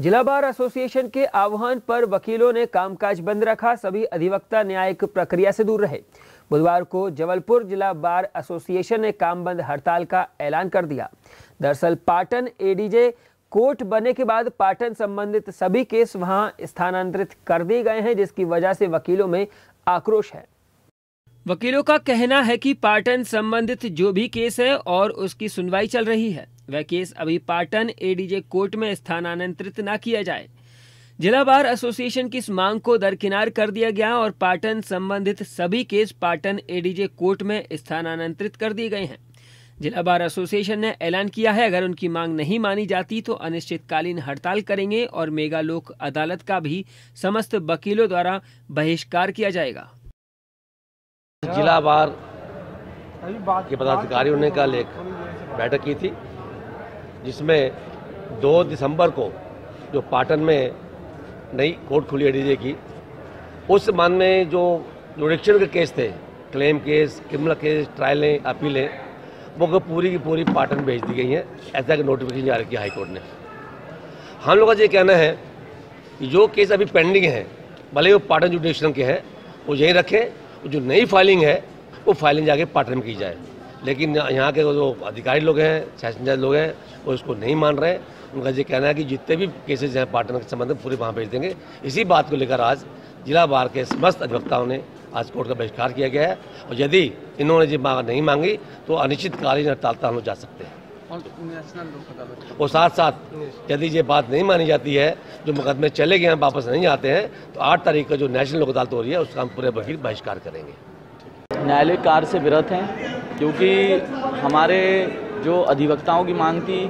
जिला bar association के आह्वान पर वकीलों ने कामकाज बंद रखा, सभी अधिवक्ता न्यायिक प्रक्रिया से दूर रहे। बुधवार को जबलपुर जिला बार एसोसिएशन ने काम बंद हड़ताल का ऐलान कर दिया। दरअसल पाटन एडीजे कोर्ट बनने के बाद पाटन संबंधित सभी केस वहाँ स्थानांतरित कर दिए गए हैं, जिसकी वजह से वकीलों में आक्रोश है। वकीलों का कहना है कि पाटन संबंधित जो भी केस है और उसकी सुनवाई चल रही है, वह केस अभी पाटन एडीजे कोर्ट में स्थानांतरित न किया जाए। जिला बार एसोसिएशन की इस मांग को दरकिनार कर दिया गया और पाटन संबंधित सभी केस पाटन एडीजे कोर्ट में स्थानांतरित कर दिए गए हैं। जिला बार एसोसिएशन ने ऐलान किया है, अगर उनकी मांग नहीं मानी जाती तो अनिश्चितकालीन हड़ताल करेंगे और मेगा लोक अदालत का भी समस्त वकीलों द्वारा बहिष्कार किया जाएगा। जिला बार के पदाधिकारियों ने कल एक बैठक की थी जिसमें 2 दिसंबर को जो पाटन में नई कोर्ट खुली है डीजे की उस संबंध में जो जुडिक्शन के केस थे क्लेम केस क्रिमिनल केस ट्रायलें अपीलें वो पूरी की पूरी पाटन भेज दी गई हैं ऐसा कि नोटिफिकेशन जारी किया हाईकोर्ट ने। हम लोगों का ये कहना है कि जो केस अभी पेंडिंग है भले वो पाटन जुडिक्शन के हैं वो यहीं रखें जो नई फाइलिंग है, वो फाइलिंग जाके पाटन में की जाए। लेकिन यहाँ के जो अधिकारी लोग हैं सेशन जज लोग हैं, वो इसको नहीं मान रहे उनका ये कहना है कि जितने भी केसेज हैं पार्टनर के संबंध में, पूरे वहाँ भेज देंगे। इसी बात को लेकर आज जिला बार के समस्त अधिवक्ताओं ने आज कोर्ट का बहिष्कार किया गया है। और यदि इन्होंने जी मांग नहीं मांगी तो अनिश्चितकालीन हड़ताल हम लोग जा सकते हैं। और साथ साथ यदि ये बात नहीं मानी जाती है जो मुकदमे चले गए हैं वापस नहीं आते हैं तो आठ तारीख का जो नेशनल लोक अदालत हो रही है उसका हम पूरे वकील बहिष्कार करेंगे। न्यायालय कार्य से विरत हैं क्योंकि हमारे जो अधिवक्ताओं की मांग थी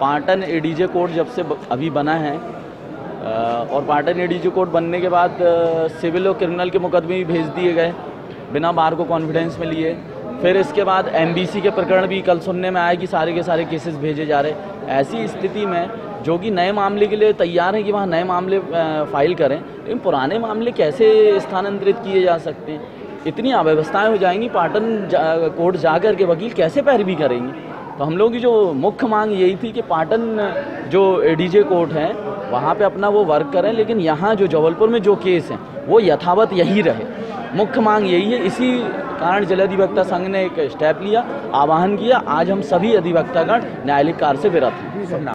पाटन एडीजे कोर्ट जब से अभी बना है और पाटन एडीजे कोर्ट बनने के बाद सिविल और क्रिमिनल के मुकदमे भी भेज दिए गए बिना बार को कॉन्फिडेंस में लिए फिर इसके बाद एमबीसी के प्रकरण भी कल सुनने में आए कि सारे के सारे केसेस भेजे जा रहे ऐसी स्थिति में जो कि नए मामले के लिए तैयार हैं कि वहाँ नए मामले फ़ाइल करें लेकिन पुराने मामले कैसे स्थानांतरित किए जा सकते हैं? इतनी अव्यवस्थाएँ हो जाएँगी पाटन जा, कोर्ट जाकर के वकील कैसे पैरवी करेंगे? तो हम लोगों की जो मुख्य मांग यही थी कि पाटन जो एडीजे कोर्ट है वहाँ पे अपना वो वर्क करें लेकिन यहाँ जो जबलपुर में जो केस हैं वो यथावत यही रहे। मुख्य मांग यही है। इसी कारण जल अधिवक्ता संघ ने एक स्टेप लिया आह्वान किया, आज हम सभी अधिवक्तागण न्यायालय कार्य से विरत